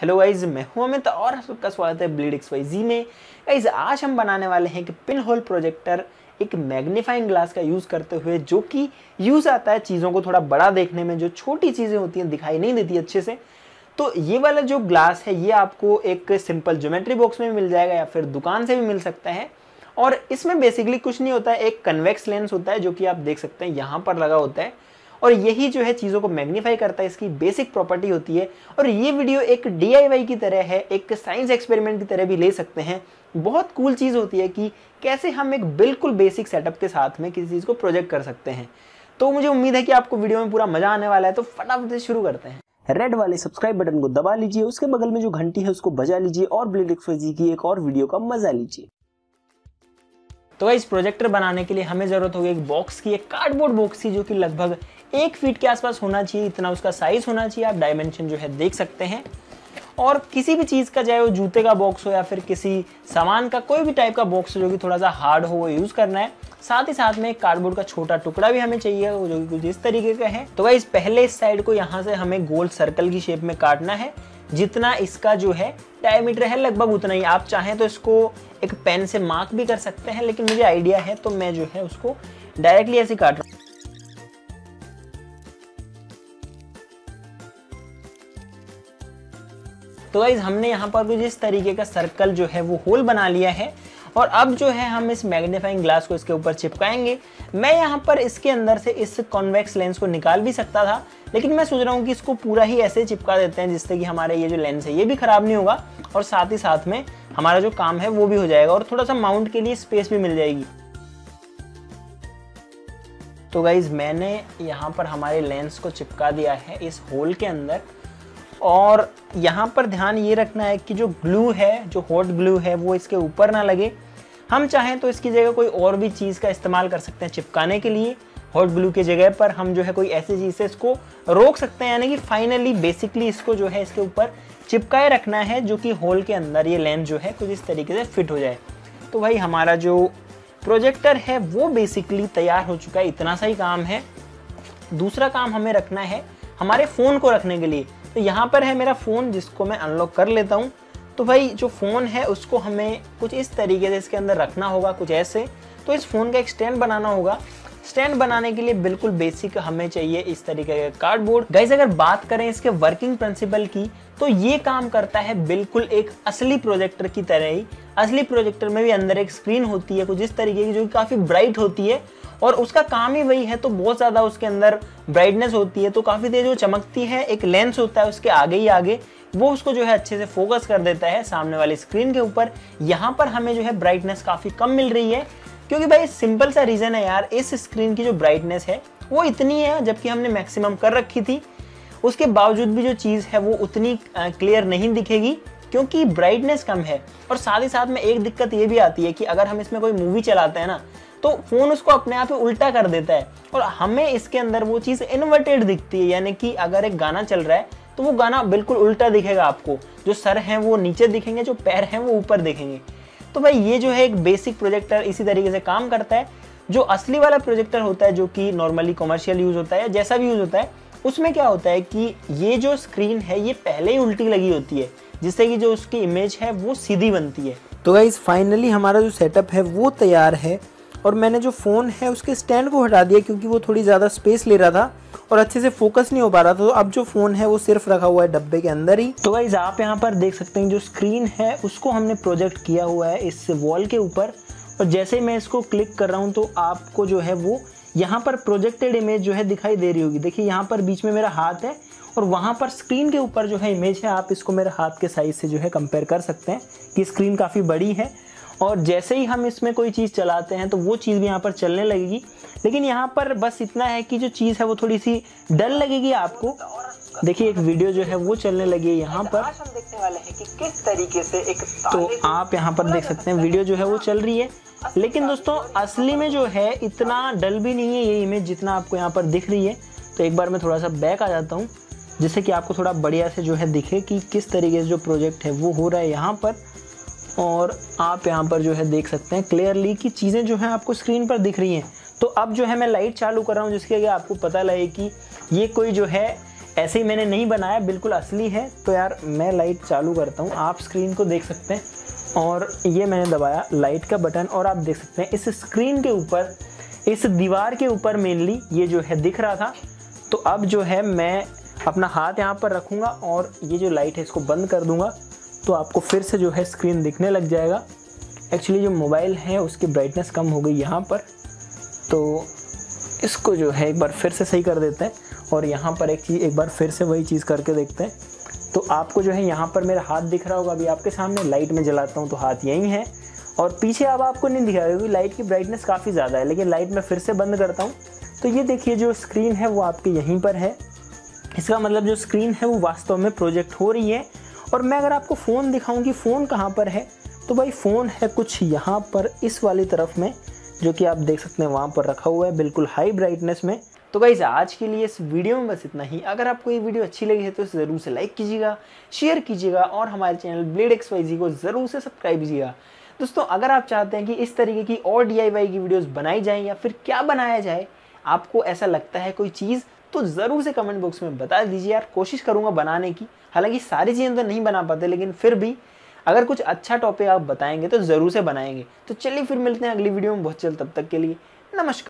Hello guys मैं हूँ अमित और सबका स्वागत है ब्लीड एक्स वाई जी में। गाइज़ आज हम बनाने वाले हैं कि पिन होल प्रोजेक्टर एक मैग्नीफाइंग ग्लास का यूज़ करते हुए, जो कि यूज़ आता है चीज़ों को थोड़ा बड़ा देखने में, जो छोटी चीज़ें होती हैं, दिखाई नहीं देती अच्छे से। तो ये वाला जो ग्लास है, ये आपको एक सिंपल ज्योमेट्री बॉक्स में भी मिल जाएगा या फिर दुकान से भी मिल सकता है। और इसमें बेसिकली कुछ नहीं होता है एक कन्वेक्स लेंस होता है, जो कि आप देख सकते हैं, यहाँ पर लगा होता है। और यही जो है चीज़ों को मैग्नीफाई करता है, इसकी बेसिक प्रॉपर्टी होती है। और ये वीडियो एक डी की तरह है, एक साइंस एक्सपेरिमेंट की तरह भी ले सकते हैं। बहुत कूल चीज़ होती है कि कैसे हम एक बिल्कुल बेसिक सेटअप के साथ में किसी चीज़ को प्रोजेक्ट कर सकते हैं। तो मुझे उम्मीद है कि आपको वीडियो में पूरा मज़ा आने वाला है तो फटाफट से शुरू करते हैं। रेड वाले सब्सक्राइब बटन को दबा लीजिए, उसके बगल में जो घंटी है, उसको बजा लीजिए और ब्लेड जी की एक और वीडियो का मज़ा लीजिए। तो इस प्रोजेक्टर बनाने के लिए हमें ज़रूरत होगी एक बॉक्स की, एक कार्डबोर्ड बॉक्स की, जो कि लगभग एक फीट के आसपास होना चाहिए, इतना उसका साइज़ होना चाहिए, आप डायमेंशन जो है देख सकते हैं। और किसी भी चीज़ का, चाहे वो जूते का बॉक्स हो या फिर किसी सामान का, कोई भी टाइप का बॉक्स जो कि थोड़ा सा हार्ड हो, वो यूज़ करना है। साथ ही साथ में एक कार्डबोर्ड का छोटा टुकड़ा भी हमें चाहिए जो कि कुछ इस तरीके का है। तो इस पहले इस साइड को यहाँ से हमें गोल सर्कल की शेप में काटना है। जितना इसका जो है डायमीटर है, लगभग उतना ही। आप चाहें तो इसको एक पेन से मार्क भी कर सकते हैं, लेकिन मुझे आइडिया है तो मैं जो है उसको डायरेक्टली ऐसे काट रहा हूँ। तो गाइज़ हमने यहाँ पर कुछ इस तरीके का सर्कल जो है वो होल बना लिया है और अब जो है हम इस मैग्नीफाइंग ग्लास को इसके ऊपर चिपकाएँगे। मैं यहाँ पर इसके अंदर से इस कॉन्वेक्स लेंस को निकाल भी सकता था, लेकिन मैं सोच रहा हूँ कि इसको पूरा ही ऐसे चिपका देते हैं जिससे कि हमारे ये जो लेंस है, ये भी खराब नहीं होगा और साथ ही साथ में हमारा जो काम है वो भी हो जाएगा और थोड़ा सा माउंट के लिए स्पेस भी मिल जाएगी। तो गाइज़ मैंने यहाँ पर हमारे लेंस को चिपका दिया है इस होल के अंदर। और यहाँ पर ध्यान ये रखना है कि जो ग्लू है, जो हॉट ग्लू है, वो इसके ऊपर ना लगे। हम चाहें तो इसकी जगह कोई और भी चीज़ का इस्तेमाल कर सकते हैं चिपकाने के लिए। हॉट ग्लू की जगह पर हम जो है कोई ऐसी चीज़ से इसको रोक सकते हैं, यानी कि फाइनली बेसिकली इसको जो है इसके ऊपर चिपकाए रखना है, जो कि होल के अंदर ये लेंस जो है कुछ इस तरीके से फिट हो जाए। तो भाई हमारा जो प्रोजेक्टर है, वो बेसिकली तैयार हो चुका है, इतना सा ही काम है। दूसरा काम हमें रखना है, हमारे फ़ोन को रखने के लिए। तो यहाँ पर है मेरा फ़ोन जिसको मैं अनलॉक कर लेता हूँ। तो भाई जो फ़ोन है, उसको हमें कुछ इस तरीके से इसके अंदर रखना होगा, कुछ ऐसे। तो इस फ़ोन का एक स्टैंड बनाना होगा। स्टैंड बनाने के लिए बिल्कुल बेसिक हमें चाहिए इस तरीके का कार्डबोर्ड गाइज़ अगर बात करें इसके वर्किंग प्रिंसिपल की तो ये काम करता है बिल्कुल एक असली प्रोजेक्टर की तरह ही। असली प्रोजेक्टर में भी अंदर एक स्क्रीन होती है, कुछ इस तरीके की जो काफ़ी ब्राइट होती है। और उसका काम ही वही है तो बहुत ज़्यादा उसके अंदर ब्राइटनेस होती है तो काफ़ी देर जो चमकती है, एक लेंस होता है उसके आगे ही आगे, वो उसको जो है अच्छे से फोकस कर देता है सामने वाली स्क्रीन के ऊपर। यहाँ पर हमें जो है ब्राइटनेस काफ़ी कम मिल रही है, क्योंकि भाई सिंपल सा रीज़न है यार, इस स्क्रीन की जो ब्राइटनेस है, वो इतनी है जबकि हमने मैक्सिमम कर रखी थी। उसके बावजूद भी जो चीज़ है, वो उतनी क्लियर नहीं दिखेगी, क्योंकि ब्राइटनेस कम है। और साथ ही साथ में एक दिक्कत ये भी आती है कि अगर हम इसमें कोई मूवी चलाते हैं ना तो फ़ोन उसको अपने आप ही उल्टा कर देता है और हमें इसके अंदर वो चीज़ इन्वर्टेड दिखती है, यानी कि अगर एक गाना चल रहा है तो वो गाना बिल्कुल उल्टा दिखेगा आपको। जो सर हैं वो नीचे दिखेंगे, जो पैर हैं वो ऊपर दिखेंगे। तो भाई, ये जो है एक बेसिक प्रोजेक्टर इसी तरीके से काम करता है। जो असली वाला प्रोजेक्टर होता है, जो कि नॉर्मली कॉमर्शियल यूज़ होता है या जैसा भी यूज़ होता है, उसमें क्या होता है कि ये जो स्क्रीन है, ये पहले ही उल्टी लगी होती है। जिससे कि जो उसकी इमेज है, वो सीधी बनती है। तो गाइज़ फाइनली हमारा जो सेटअप है, वो तैयार है। और मैंने जो फ़ोन है उसके स्टैंड को हटा दिया क्योंकि वो थोड़ी ज़्यादा स्पेस ले रहा था और अच्छे से फोकस नहीं हो पा रहा था। तो अब जो फ़ोन है वो सिर्फ़ रखा हुआ है डब्बे के अंदर ही। तो गाइज़ आप यहाँ पर देख सकते हैं जो स्क्रीन है, उसको हमने प्रोजेक्ट किया हुआ है इस वॉल के ऊपर। और जैसे मैं इसको क्लिक कर रहा हूँ तो आपको जो है वो यहाँ पर प्रोजेक्टेड इमेज जो है दिखाई दे रही होगी। देखिए, यहाँ पर बीच में मेरा हाथ है और वहाँ पर स्क्रीन के ऊपर जो है इमेज है, आप इसको मेरे हाथ के साइज़ से जो है कंपेयर कर सकते हैं कि स्क्रीन काफ़ी बड़ी है। और जैसे ही हम इसमें कोई चीज़ चलाते हैं तो वो चीज़ भी यहाँ पर चलने लगेगी। लेकिन यहाँ पर बस इतना है कि जो चीज़ है, वो थोड़ी सी डल लगेगी आपको। देखिए, एक वीडियो जो है, वो चलने लगी है यहाँ पर। हम देखने वाले हैं कि किस तरीके से एक तो आप यहाँ पर देख सकते हैं, वीडियो जो है, वो चल रही है। लेकिन दोस्तों, असली में जो है, इतना डल भी नहीं है ये इमेज जितना आपको यहाँ पर दिख रही है। तो एक बार मैं थोड़ा सा बैक आ जाता हूँ, जिससे कि आपको थोड़ा बढ़िया से जो है दिखे कि किस तरीके से जो प्रोजेक्ट है, वो हो रहा है यहाँ पर। और आप यहाँ पर जो है देख सकते हैं क्लियरली कि चीज़ें जो हैं आपको स्क्रीन पर दिख रही हैं। तो अब जो है मैं लाइट चालू कर रहा हूँ जिसके आगे आपको पता लगे कि ये कोई जो है ऐसे ही मैंने नहीं बनाया, बिल्कुल असली है। तो यार, मैं लाइट चालू करता हूँ। आप स्क्रीन को देख सकते हैं और ये मैंने दबाया लाइट का बटन और आप देख सकते हैं इस स्क्रीन के ऊपर, इस दीवार के ऊपर मेनली ये जो है दिख रहा था। तो अब जो है मैं अपना हाथ यहाँ पर रखूँगा और ये जो लाइट है इसको बंद कर दूँगा। तो आपको फिर से जो है स्क्रीन दिखने लग जाएगा। एक्चुअली जो मोबाइल है, उसकी ब्राइटनेस कम हो गई यहाँ पर। तो इसको जो है एक बार फिर से सही कर देते हैं और यहाँ पर एक चीज़, एक बार फिर से वही चीज़ करके देखते हैं। तो आपको जो है यहाँ पर मेरा हाथ दिख रहा होगा। अभी आपके सामने लाइट में जलाता हूँ तो हाथ यहीं है। और पीछे अब आपको नहीं दिखा क्योंकि लाइट की ब्राइटनेस काफ़ी ज़्यादा है, लेकिन लाइट में फिर से बंद करता हूँ। तो ये देखिए जो स्क्रीन है वो आपके यहीं पर है। इसका मतलब जो स्क्रीन है वो वास्तव में प्रोजेक्ट हो रही है। और मैं अगर आपको फ़ोन दिखाऊँ कि फ़ोन कहाँ पर है तो भाई फ़ोन है कुछ यहाँ पर इस वाली तरफ़ में, जो कि आप देख सकते हैं वहाँ पर रखा हुआ है बिल्कुल हाई ब्राइटनेस में। तो गाइज़ आज के लिए इस वीडियो में बस इतना ही। अगर आपको ये वीडियो अच्छी लगी है तो इसे ज़रूर से लाइक कीजिएगा शेयर कीजिएगा और हमारे channel blade X Y Z को ज़रूर से सब्सक्राइब कीजिएगा। दोस्तों, अगर आप चाहते हैं कि इस तरीके की और डीआईवाई की वीडियोज़ बनाई जाएँ या फिर क्या बनाया जाए, आपको ऐसा लगता है कोई चीज़ तो ज़रूर से कमेंट बॉक्स में बता दीजिए यार, कोशिश करूँगा बनाने की। हालाँकि सारी चीज़ें तो नहीं बना पाते, लेकिन फिर भी अगर कुछ अच्छा टॉपिक आप बताएँगे तो ज़रूर से बनाएँगे। तो चलिए फिर मिलते हैं अगली वीडियो में। बहुत जल्द, तब तक के लिए नमस्कार।